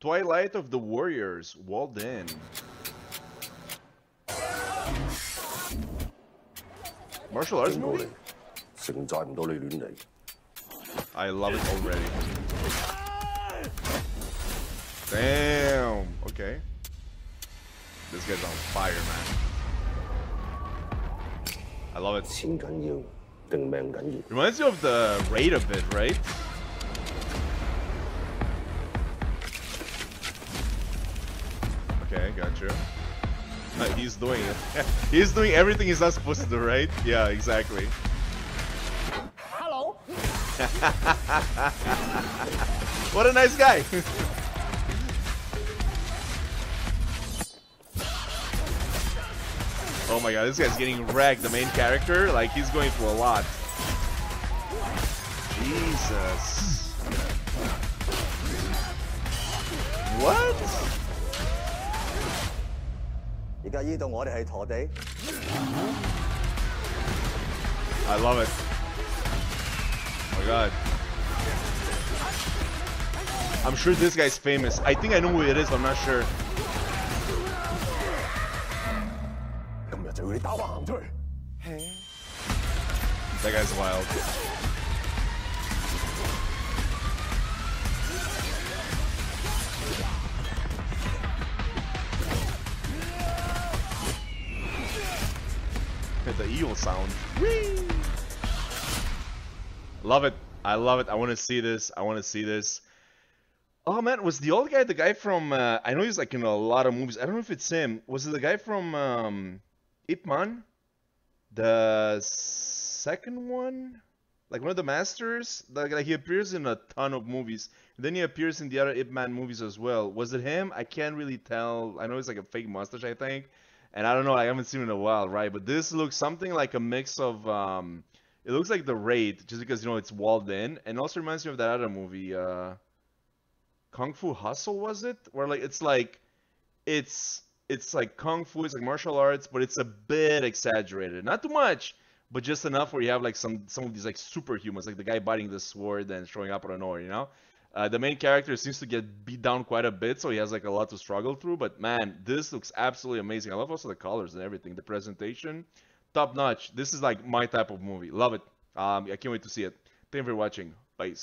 Twilight of the Warriors, walled in. Martial arts movie? I love it already. Damn. Okay. This guy's on fire, man. I love it. Reminds you of the raid a bit, right? Okay, gotcha. Uh, he's doing it. he's doing everything he's not supposed to do, right? Yeah, exactly. Hello. what a nice guy. oh my god, this guy's getting wrecked. The main character, like he's going through a lot. Jesus. What? 而家呢度我哋系陀地。I love it. Oh my god. I'm sure this guy's famous. I think I know who it is, but I'm not sure. 今日就要你打横行出去。That guy's wild. The evil sound. Whee! Love it. I love it. I want to see this. I want to see this. Oh man, was the old guy the guy from? Uh, I know he's like in a lot of movies. I don't know if it's him. Was it the guy from um, Ip Man? The second one, like one of the masters. Like, like he appears in a ton of movies. And then he appears in the other Ip Man movies as well. Was it him? I can't really tell. I know it's like a fake mustache, I think. And I don't know, I haven't seen it in a while, right? But this looks something like a mix of um it looks like the raid, just because you know it's walled in, and also reminds me of that other movie, uh Kung Fu Hustle was it? Where like it's like it's it's like kung fu, it's like martial arts, but it's a bit exaggerated. Not too much, but just enough where you have like some some of these like superhumans, like the guy biting the sword and showing up out of nowhere, you know? Uh, the main character seems to get beat down quite a bit, so he has like a lot to struggle through. But man, this looks absolutely amazing. I love also the colors and everything. The presentation, top notch. This is like my type of movie. Love it. Um, I can't wait to see it. Thank you for watching. Bye.